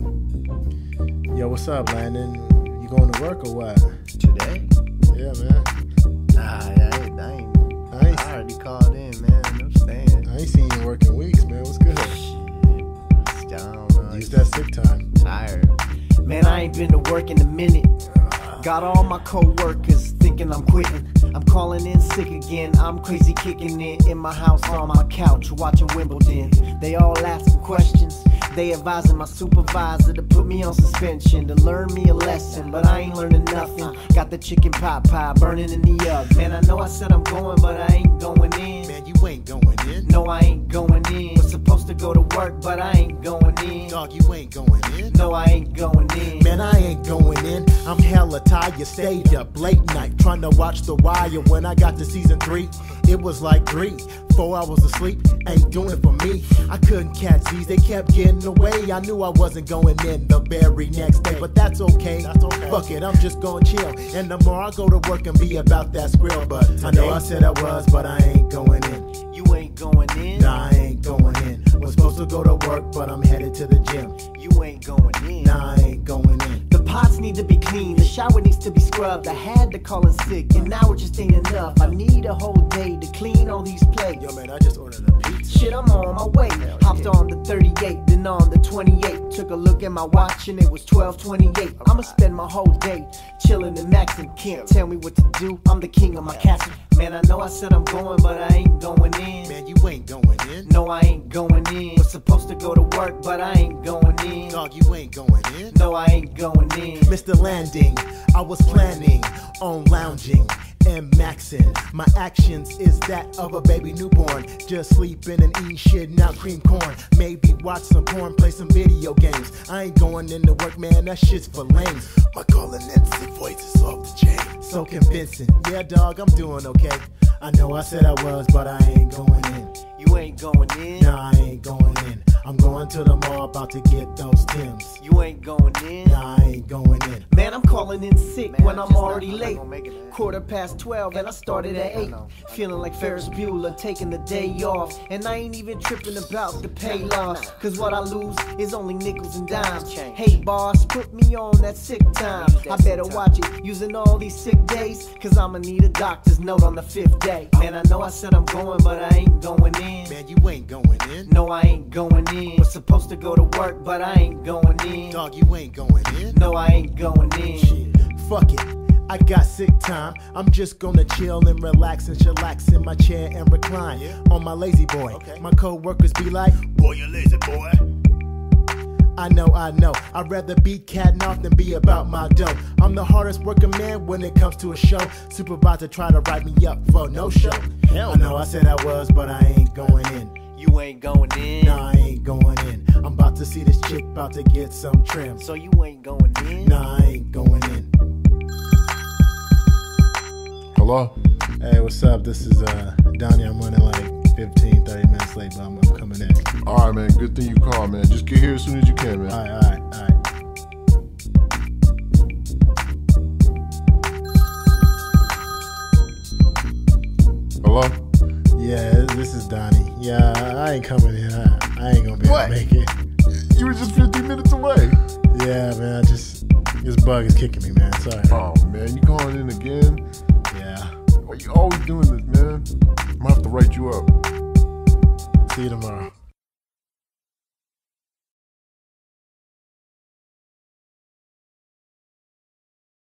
Yo, what's up, Landon? You going to work or what? Today? Yeah, man. Nah, I ain't. I, ain't, I ain't, I already called in, man. I'm staying. I ain't seen you work in weeks, man. What's good? Shit. Know. Use that sick time. tired. Man, I ain't been to work in a minute. Got all my co-workers thinking I'm quitting. I'm calling in sick again. I'm crazy kicking it in my house on my couch watching Wimbledon. They all asking questions. They advising my supervisor to put me on suspension to learn me a lesson, but I ain't learning nothing. Got the chicken pot pie burning in the oven. Man, I know I said I'm going, but I ain't going in. Man, you ain't going in. No, I ain't going in. Was supposed to go to work, but I ain't going in. Dog, you ain't going in. No, I ain't going I'm hella tired. Stayed up late night trying to watch The Wire. When I got to season three, it was like three, four hours of sleep. Ain't doing it for me. I couldn't catch these. They kept getting away. I knew I wasn't going in the very next day, but that's okay. That's okay. Fuck it, I'm just gonna chill. And the more I go to work and be about that skrill, but I know I said I was, but I ain't going in. You ain't going in. Nah, I ain't going in. Was supposed to go to work, but I'm headed to the gym. You ain't going in. Nah, I ain't going in. Pots need to be clean, the shower needs to be scrubbed. I had to call in sick, and now it just ain't enough. I need a whole day to clean all these plates. Yo, man, I just ordered a pizza. Shit, I'm on my way. Hopped on the 38, then on the 28. Took a look at my watch and it was 12:28. I'ma spend my whole day chilling and maxing. Can't tell me what to do. I'm the king of my castle. Man, I know I said I'm going, but I ain't going in. Man, you ain't going in. No, I ain't going supposed to go to work, but I ain't going in. Dog, you ain't going in. No, I ain't going in. Mr. Landing, I was planning on lounging and maxing. My actions is that of a baby newborn. Just sleeping and eating shit, now cream corn. Maybe watch some porn, play some video games. I ain't going into work, man, that shit's for lames. My calling sick voice is off the chain. So convincing. Yeah, dog, I'm doing okay. I know I said I was, but I ain't going in. You ain't going in. Nah, I ain't going in. I'm going to the mall about to get those Tims. You ain't going in. Nah, I ain't going in. Man, I'm calling in sick Man, when I'm I'm not- already I'm not late. gonna make it, man. Quarter past 12 and I started at 8. Feeling like Ferris Bueller, taking the day off. And I ain't even tripping about the pay loss. Cause what I lose is only nickels and dimes. Hey, boss, put me on that sick time. I better watch it, using all these sick days. Cause I'ma need a doctor's note on the fifth day. Man, I know I said I'm going, but I ain't going in. Man, you ain't going in. No, I ain't going in. Was supposed to go to work, but I ain't going in. Dog, you ain't going in. No, I ain't going in. Shit, fuck it. I got sick time. I'm just gonna chill and relax and chillax in my chair and recline on my La-Z-Boy. Okay. My co-workers be like, "Boy, you lazy boy." I know, I know. I'd rather be catting off than be about my dough. I'm the hardest working man when it comes to a show. Supervisor try to write me up for no show. Hell I know I said I was, but I ain't going in. You ain't going in. Nah, I ain't going in. I'm about to see this chick about to get some trim. So you ain't going in? Nah, I ain't going in. Hello? Hey, what's up? This is uh Donnie. I'm running like 15, 30 minutes late, but I'm, I'm coming in. All right, man. Good thing you called, man. Just get here as soon as you can, man. All right, all right, all right. Hello? Yeah, I, ain't coming in. I, I ain't gonna be able What? to make it. You were just 15 minutes away. Yeah, man. I just this bug is kicking me, man. Sorry. Oh, man. You calling in again? Yeah. Why you always doing this, man? I'm gonna have to write you up. See you tomorrow.